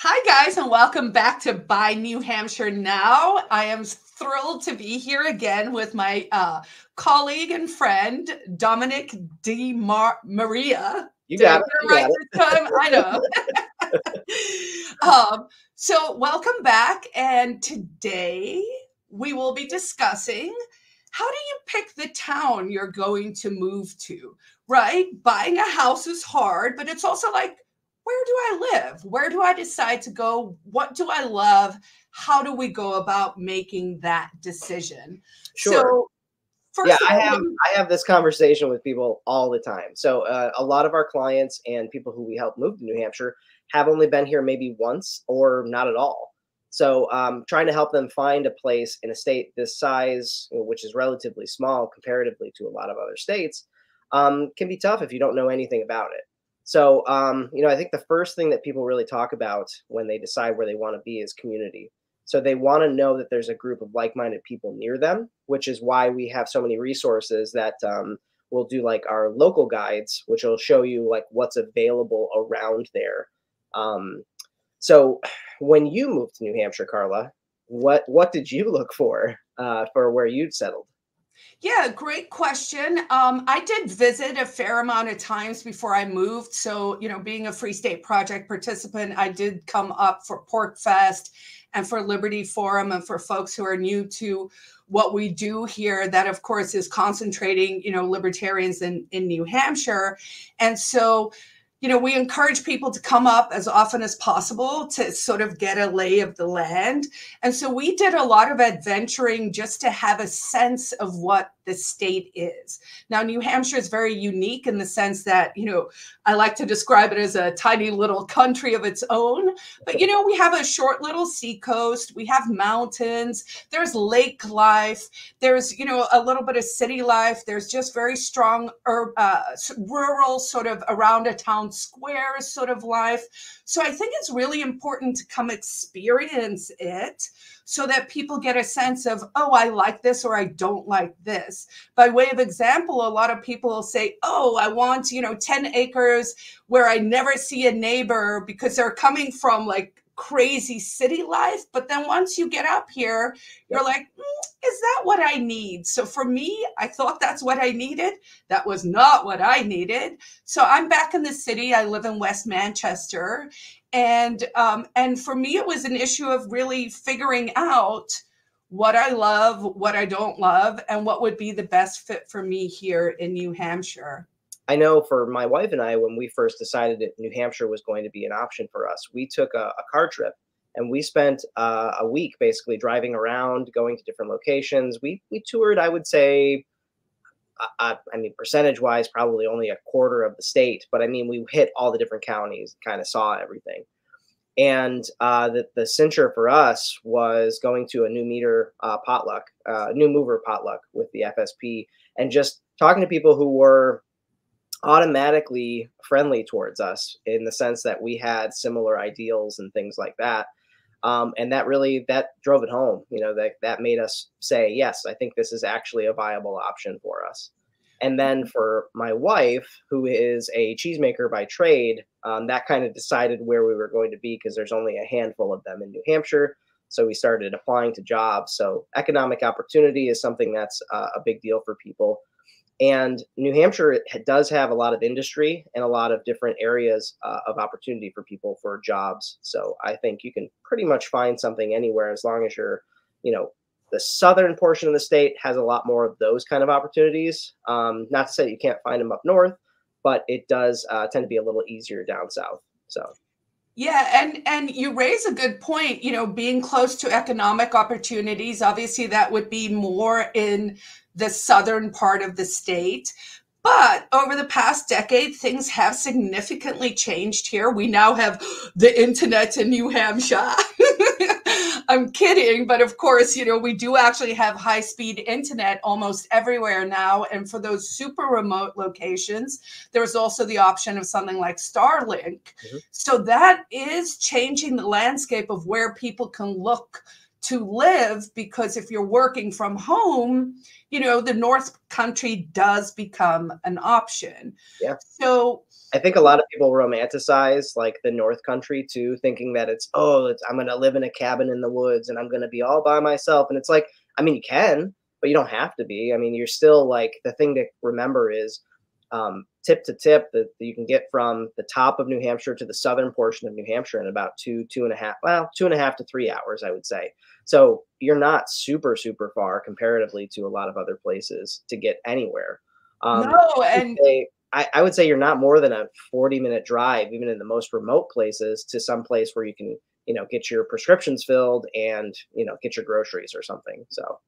Hi, guys, and welcome back to Buy New Hampshire Now. I am thrilled to be here again with my uh, colleague and friend, Dominic Di Mar- Maria. You got it. You right got it. I know. um, so, welcome back. And today we will be discussing how do you pick the town you're going to move to, right? Buying a house is hard, but it's also like, where do I live? Where do I decide to go? What do I love? How do we go about making that decision? Sure. So, yeah, I have I have this conversation with people all the time. So uh, a lot of our clients and people who we help move to New Hampshire have only been here maybe once or not at all. So um, trying to help them find a place in a state this size, which is relatively small comparatively to a lot of other states, um, can be tough if you don't know anything about it. So, um, you know, I think the first thing that people really talk about when they decide where they want to be is community. So they want to know that there's a group of like-minded people near them, which is why we have so many resources that um, we'll do like our local guides, which will show you like what's available around there. Um, so when you moved to New Hampshire, Carla, what what did you look for uh, for where you'd settled? Yeah, great question. Um, I did visit a fair amount of times before I moved. So, you know, being a Free State Project participant, I did come up for PorcFest and for Liberty Forum and for folks who are new to what we do here. That, of course, is concentrating, you know, libertarians in, in New Hampshire. And so, you know, we encourage people to come up as often as possible to sort of get a lay of the land. And so we did a lot of adventuring just to have a sense of what the state is. Now, New Hampshire is very unique in the sense that, you know, I like to describe it as a tiny little country of its own. But, you know, we have a short little seacoast, we have mountains, there's lake life, there's, you know, a little bit of city life, there's just very strong uh, rural sort of around a town square sort of life. So I think it's really important to come experience it so that people get a sense of, oh, I like this or I don't like this. By way of example, a lot of people will say, oh, I want, you know, 10 acres where I never see a neighbor because they're coming from like crazy city life. But then once you get up here, you're like, mm, is that what I need? So for me, I thought that's what I needed. That was not what I needed. So I'm back in the city. I live in West Manchester and um, and for me it was an issue of really figuring out what i love what i don't love and what would be the best fit for me here in new hampshire i know for my wife and i when we first decided that new hampshire was going to be an option for us we took a, a car trip and we spent uh, a week basically driving around going to different locations we we toured i would say uh, I mean, percentage wise, probably only a quarter of the state, but I mean, we hit all the different counties, kind of saw everything. And uh, the, the cincher for us was going to a new meter uh, potluck, uh, new mover potluck with the FSP, and just talking to people who were automatically friendly towards us in the sense that we had similar ideals and things like that. Um, and that really that drove it home you know that that made us say yes i think this is actually a viable option for us. And then for my wife who is a cheesemaker by trade um, that kind of decided where we were going to be because there's only a handful of them in new hampshire. So we started applying to jobs. So economic opportunity is something that's uh, a big deal for people and New Hampshire does have a lot of industry and a lot of different areas uh, of opportunity for people for jobs. So I think you can pretty much find something anywhere as long as you're, you know, the southern portion of the state has a lot more of those kind of opportunities. Um, not to say you can't find them up north, but it does uh, tend to be a little easier down south. So. Yeah, and and you raise a good point. You know, being close to economic opportunities, obviously that would be more in the southern part of the state. But over the past decade, things have significantly changed here. We now have the internet in New Hampshire. I'm kidding, but of course, you know, we do actually have high speed internet almost everywhere now. And for those super remote locations, there's also the option of something like Starlink. Mm-hmm. So that is changing the landscape of where people can look to live because if you're working from home, you know, the North Country does become an option. Yeah. So I think a lot of people romanticize like the North Country too, thinking that it's oh, it's, I'm gonna live in a cabin in the woods and I'm gonna be all by myself. And it's like, I mean, you can, but you don't have to be. I mean, you're still like the thing to remember is um, tip to tip that you can get from the top of New Hampshire to the southern portion of New Hampshire in about two, two and a half, well, two and a half to three hours, I would say. So you're not super, super far comparatively to a lot of other places to get anywhere. Um, no, and they, I, I would say you're not more than a 40 minute drive, even in the most remote places, to some place where you can, you know, get your prescriptions filled and, you know, get your groceries or something. So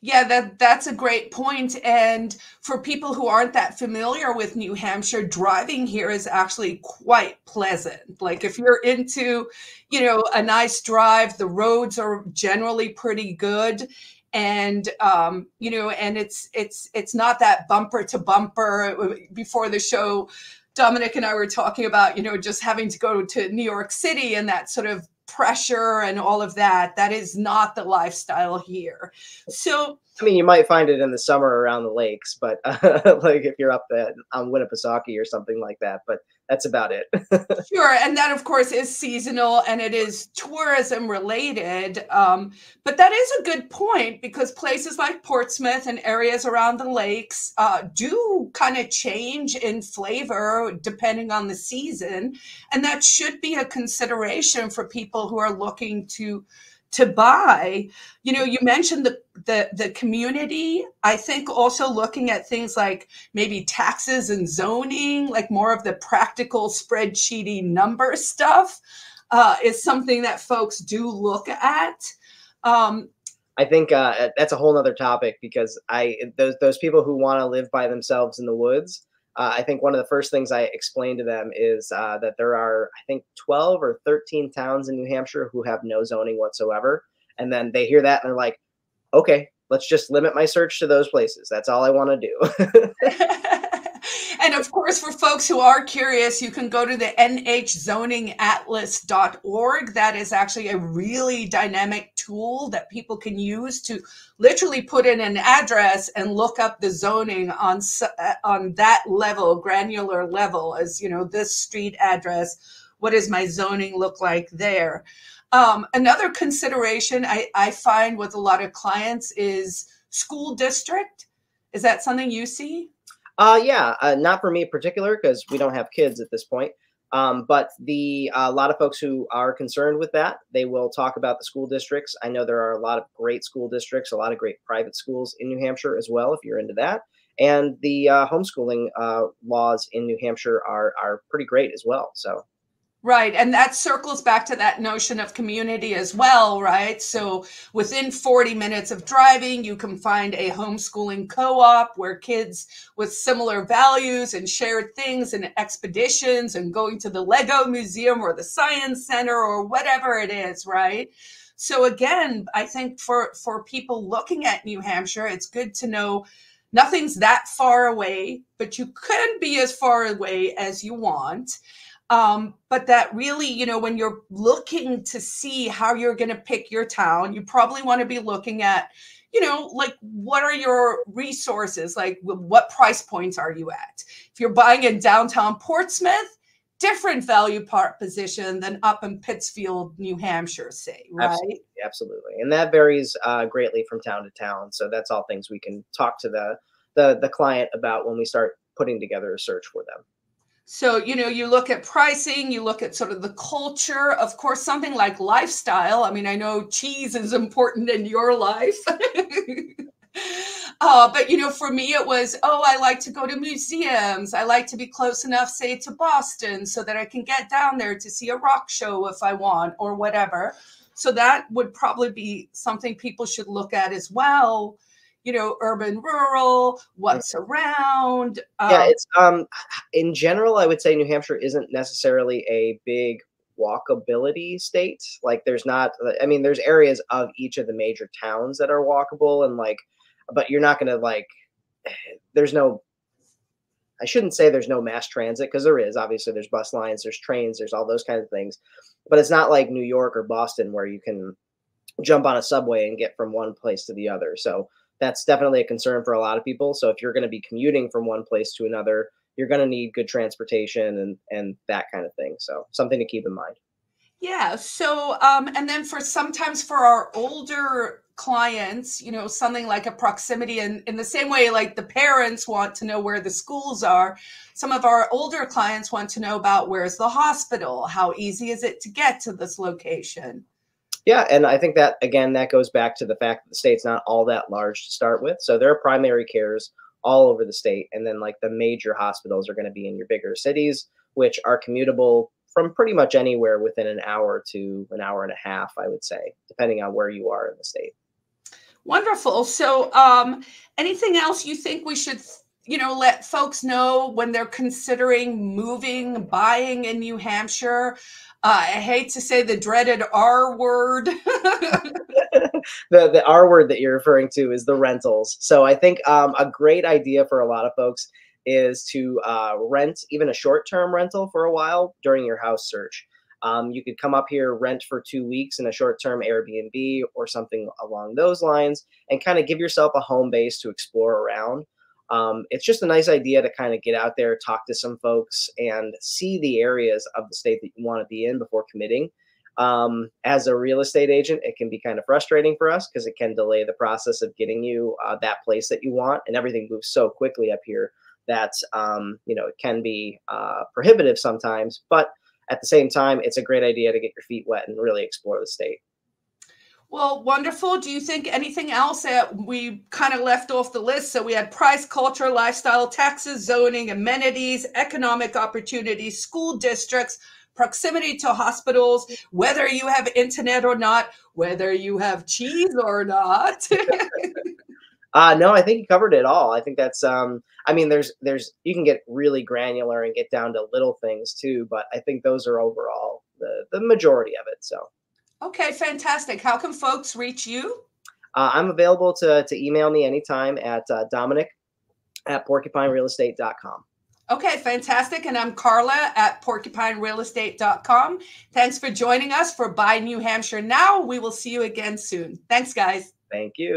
yeah, that that's a great point. And for people who aren't that familiar with New Hampshire, driving here is actually quite pleasant. Like if you're into, you know, a nice drive, the roads are generally pretty good and um, you know and it's it's it's not that bumper to bumper. Before the show dominic and i were talking about you know just having to go to new york city and that sort of pressure and all of that. That is not the lifestyle here. So I mean, you might find it in the summer around the lakes, but uh, like if you're up at, on Winnipesaukee or something like that. But that's about it. sure, and that of course is seasonal and it is tourism related. Um, but that is a good point because places like Portsmouth and areas around the lakes uh, do kind of change in flavor depending on the season, and that should be a consideration for people who are looking to to buy you know you mentioned the, the the community. I think also looking at things like maybe taxes and zoning like more of the practical spreadsheety number stuff uh, is something that folks do look at. Um, I think uh, that's a whole other topic because I those those people who want to live by themselves in the woods uh, I think one of the first things I explained to them is uh, that there are, I think, 12 or 13 towns in New Hampshire who have no zoning whatsoever. And then they hear that and they're like, okay, let's just limit my search to those places. That's all I want to do. and of course, for folks who are curious, you can go to the nhzoningatlas.org. That is actually a really dynamic tool that people can use to literally put in an address and look up the zoning on on that level, granular level, as you know, this street address. What does my zoning look like there? Um, another consideration I, I find with a lot of clients is school district. Is that something you see? Uh, yeah, uh, not for me in particular because we don't have kids at this point. Um, but the uh, a lot of folks who are concerned with that, they will talk about the school districts. I know there are a lot of great school districts, a lot of great private schools in New Hampshire as well, if you're into that. And the uh, homeschooling uh, laws in New Hampshire are are pretty great as well. So Right. And that circles back to that notion of community as well, right? So within 40 minutes of driving, you can find a homeschooling co op where kids with similar values and shared things and expeditions and going to the Lego Museum or the Science Center or whatever it is, right? So again, I think for, for people looking at New Hampshire, it's good to know nothing's that far away, but you can be as far away as you want um, but that really, you know, when you're looking to see how you're going to pick your town, you probably want to be looking at, you know, like what are your resources? Like what price points are you at? If you're buying in downtown Portsmouth, different value part position than up in Pittsfield, New Hampshire, say, right? Absolutely, absolutely. and that varies uh, greatly from town to town. So that's all things we can talk to the the the client about when we start putting together a search for them. So, you know, you look at pricing, you look at sort of the culture, of course, something like lifestyle. I mean, I know cheese is important in your life. uh, but, you know, for me, it was, oh, I like to go to museums. I like to be close enough, say, to Boston so that I can get down there to see a rock show if I want or whatever. So that would probably be something people should look at as well you know, urban, rural, what's around. Um, yeah, it's um in general, I would say New Hampshire isn't necessarily a big walkability state. Like there's not I mean, there's areas of each of the major towns that are walkable and like but you're not gonna like there's no I shouldn't say there's no mass transit because there is. Obviously, there's bus lines, there's trains, there's all those kinds of things. But it's not like New York or Boston where you can jump on a subway and get from one place to the other. So that's definitely a concern for a lot of people. So if you're going to be commuting from one place to another, you're going to need good transportation and and that kind of thing. So something to keep in mind. Yeah. So, um, and then for sometimes for our older clients, you know, something like a proximity, and in the same way, like the parents want to know where the schools are, some of our older clients want to know about where's the hospital, how easy is it to get to this location. Yeah, and I think that again, that goes back to the fact that the state's not all that large to start with. So there are primary cares all over the state, and then like the major hospitals are going to be in your bigger cities, which are commutable from pretty much anywhere within an hour to an hour and a half, I would say, depending on where you are in the state. Wonderful. So, um, anything else you think we should, you know, let folks know when they're considering moving, buying in New Hampshire? Uh, I hate to say the dreaded R word. the the R word that you're referring to is the rentals. So I think um, a great idea for a lot of folks is to uh, rent even a short term rental for a while during your house search. Um, you could come up here, rent for two weeks in a short term Airbnb or something along those lines, and kind of give yourself a home base to explore around. Um, it's just a nice idea to kind of get out there, talk to some folks, and see the areas of the state that you want to be in before committing. Um, as a real estate agent, it can be kind of frustrating for us because it can delay the process of getting you uh, that place that you want, and everything moves so quickly up here that um, you know it can be uh, prohibitive sometimes. But at the same time, it's a great idea to get your feet wet and really explore the state. Well, wonderful. Do you think anything else that we kind of left off the list? So we had price, culture, lifestyle, taxes, zoning, amenities, economic opportunities, school districts, proximity to hospitals, whether you have internet or not, whether you have cheese or not. uh, no, I think you covered it all. I think that's um, I mean, there's there's you can get really granular and get down to little things too, but I think those are overall the the majority of it. So. Okay, fantastic. How can folks reach you? Uh, I'm available to to email me anytime at uh, Dominic at porcupinerealestate.com. Okay, fantastic. And I'm Carla at porcupinerealestate.com. Thanks for joining us for Buy New Hampshire Now. We will see you again soon. Thanks, guys. Thank you.